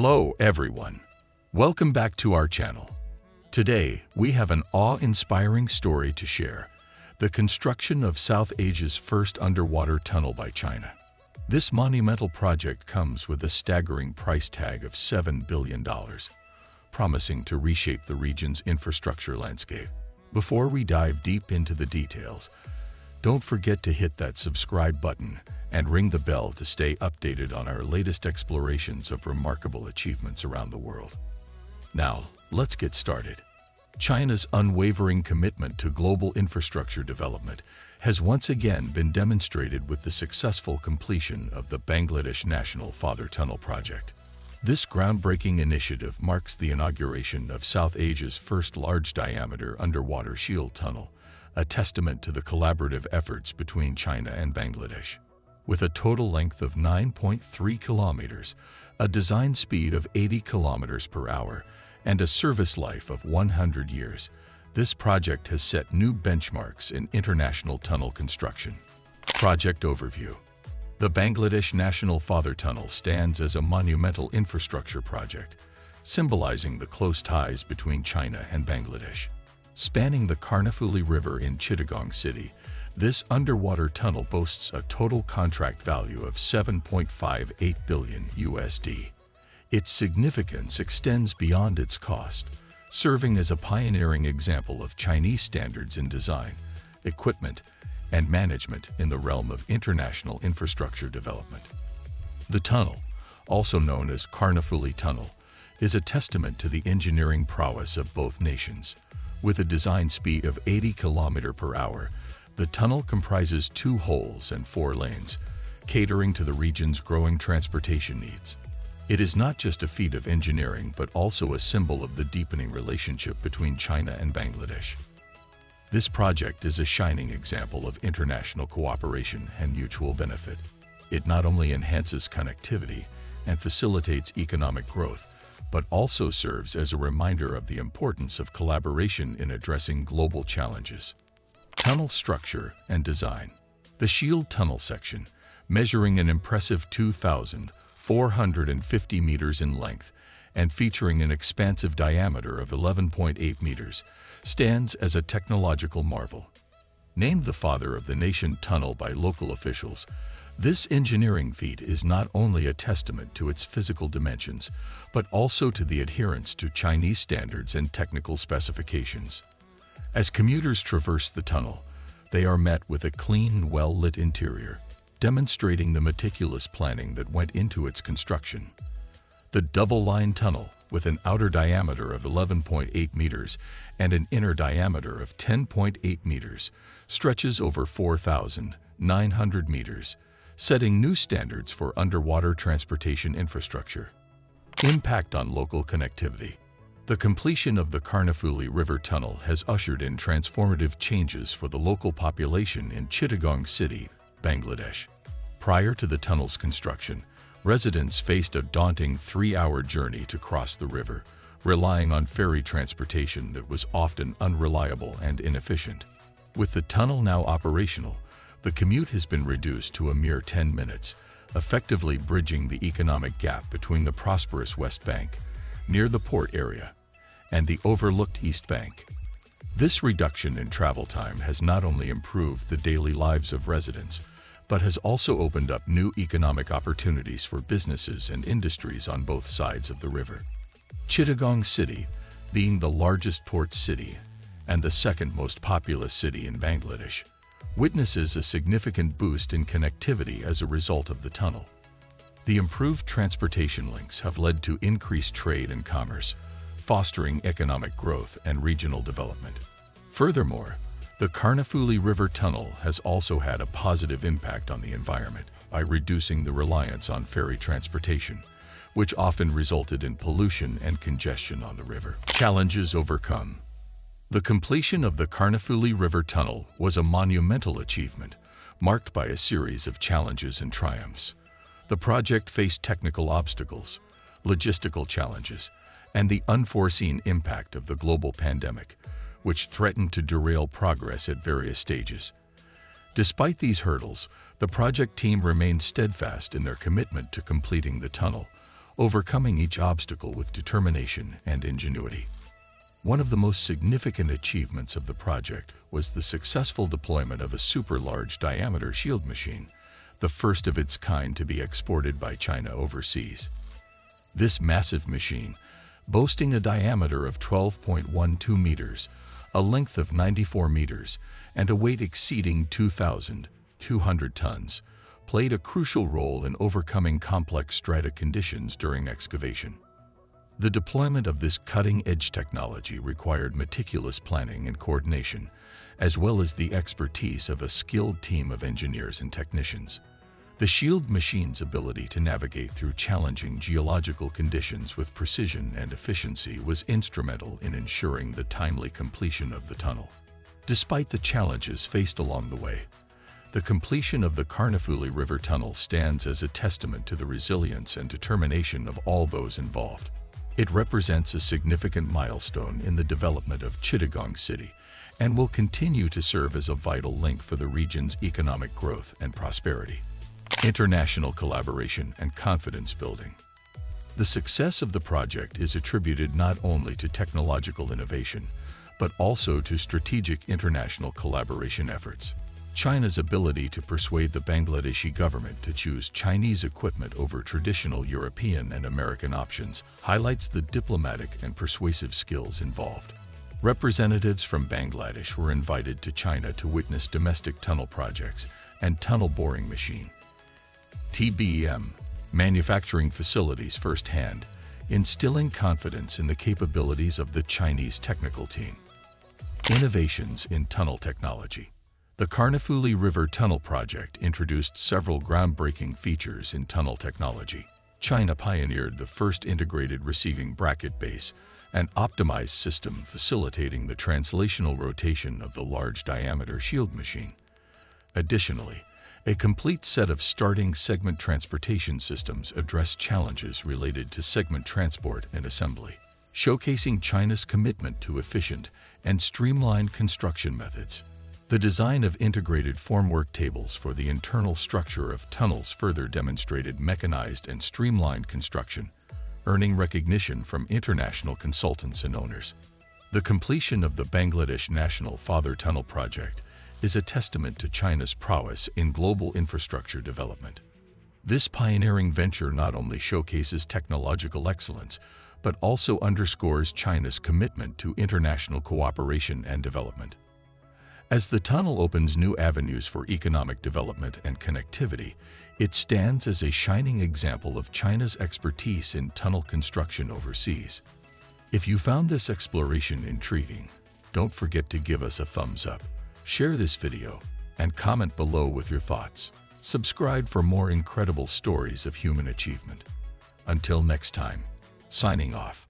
Hello, everyone. Welcome back to our channel. Today, we have an awe-inspiring story to share, the construction of South Asia's first underwater tunnel by China. This monumental project comes with a staggering price tag of $7 billion, promising to reshape the region's infrastructure landscape. Before we dive deep into the details, don't forget to hit that subscribe button and ring the bell to stay updated on our latest explorations of remarkable achievements around the world. Now, let's get started. China's unwavering commitment to global infrastructure development has once again been demonstrated with the successful completion of the Bangladesh National Father Tunnel project. This groundbreaking initiative marks the inauguration of South Asia's first large-diameter underwater shield tunnel, a testament to the collaborative efforts between China and Bangladesh. With a total length of 9.3 kilometers, a design speed of 80 kilometers per hour, and a service life of 100 years, this project has set new benchmarks in international tunnel construction. Project Overview the Bangladesh National Father Tunnel stands as a monumental infrastructure project, symbolizing the close ties between China and Bangladesh. Spanning the Karnafuli River in Chittagong City, this underwater tunnel boasts a total contract value of 7.58 billion USD. Its significance extends beyond its cost, serving as a pioneering example of Chinese standards in design, equipment, and management in the realm of international infrastructure development. The tunnel, also known as Karnafuli Tunnel, is a testament to the engineering prowess of both nations. With a design speed of 80 km per hour, the tunnel comprises two holes and four lanes, catering to the region's growing transportation needs. It is not just a feat of engineering, but also a symbol of the deepening relationship between China and Bangladesh. This project is a shining example of international cooperation and mutual benefit. It not only enhances connectivity and facilitates economic growth, but also serves as a reminder of the importance of collaboration in addressing global challenges. Tunnel structure and design. The Shield Tunnel section, measuring an impressive 2,450 meters in length and featuring an expansive diameter of 11.8 meters, stands as a technological marvel. Named the father of the nation tunnel by local officials, this engineering feat is not only a testament to its physical dimensions, but also to the adherence to Chinese standards and technical specifications. As commuters traverse the tunnel, they are met with a clean, well-lit interior, demonstrating the meticulous planning that went into its construction. The double-line tunnel, with an outer diameter of 11.8 meters and an inner diameter of 10.8 meters, stretches over 4,900 meters, setting new standards for underwater transportation infrastructure. Impact on local connectivity. The completion of the Karnafuli River Tunnel has ushered in transformative changes for the local population in Chittagong City, Bangladesh. Prior to the tunnel's construction, residents faced a daunting three-hour journey to cross the river, relying on ferry transportation that was often unreliable and inefficient. With the tunnel now operational, the commute has been reduced to a mere 10 minutes, effectively bridging the economic gap between the prosperous West Bank, near the port area, and the overlooked East Bank. This reduction in travel time has not only improved the daily lives of residents, but has also opened up new economic opportunities for businesses and industries on both sides of the river. Chittagong City, being the largest port city and the second most populous city in Bangladesh, witnesses a significant boost in connectivity as a result of the tunnel. The improved transportation links have led to increased trade and commerce, fostering economic growth and regional development. Furthermore, the Karnafuli River Tunnel has also had a positive impact on the environment by reducing the reliance on ferry transportation, which often resulted in pollution and congestion on the river. Challenges overcome. The completion of the Karnafuli River Tunnel was a monumental achievement, marked by a series of challenges and triumphs. The project faced technical obstacles, logistical challenges, and the unforeseen impact of the global pandemic, which threatened to derail progress at various stages. Despite these hurdles, the project team remained steadfast in their commitment to completing the tunnel, overcoming each obstacle with determination and ingenuity. One of the most significant achievements of the project was the successful deployment of a super-large diameter shield machine, the first of its kind to be exported by China overseas. This massive machine, boasting a diameter of 12.12 meters, a length of 94 meters, and a weight exceeding 2,200 tons, played a crucial role in overcoming complex strata conditions during excavation. The deployment of this cutting-edge technology required meticulous planning and coordination, as well as the expertise of a skilled team of engineers and technicians. The shield machine's ability to navigate through challenging geological conditions with precision and efficiency was instrumental in ensuring the timely completion of the tunnel. Despite the challenges faced along the way, the completion of the Karnaphuli River Tunnel stands as a testament to the resilience and determination of all those involved. It represents a significant milestone in the development of Chittagong City and will continue to serve as a vital link for the region's economic growth and prosperity. International collaboration and confidence building. The success of the project is attributed not only to technological innovation, but also to strategic international collaboration efforts. China's ability to persuade the Bangladeshi government to choose Chinese equipment over traditional European and American options highlights the diplomatic and persuasive skills involved. Representatives from Bangladesh were invited to China to witness domestic tunnel projects and tunnel boring machine. TBM, manufacturing facilities firsthand, instilling confidence in the capabilities of the Chinese technical team. Innovations in tunnel technology. The Karnaphuli River Tunnel Project introduced several groundbreaking features in tunnel technology. China pioneered the first integrated receiving bracket base, an optimized system facilitating the translational rotation of the large diameter shield machine. Additionally, a complete set of starting segment transportation systems addressed challenges related to segment transport and assembly, showcasing China's commitment to efficient and streamlined construction methods. The design of integrated formwork tables for the internal structure of tunnels further demonstrated mechanized and streamlined construction, earning recognition from international consultants and owners. The completion of the Bangladesh National Father Tunnel project is a testament to China's prowess in global infrastructure development. This pioneering venture not only showcases technological excellence, but also underscores China's commitment to international cooperation and development. As the tunnel opens new avenues for economic development and connectivity, it stands as a shining example of China's expertise in tunnel construction overseas. If you found this exploration intriguing, don't forget to give us a thumbs up, share this video, and comment below with your thoughts. Subscribe for more incredible stories of human achievement. Until next time, signing off.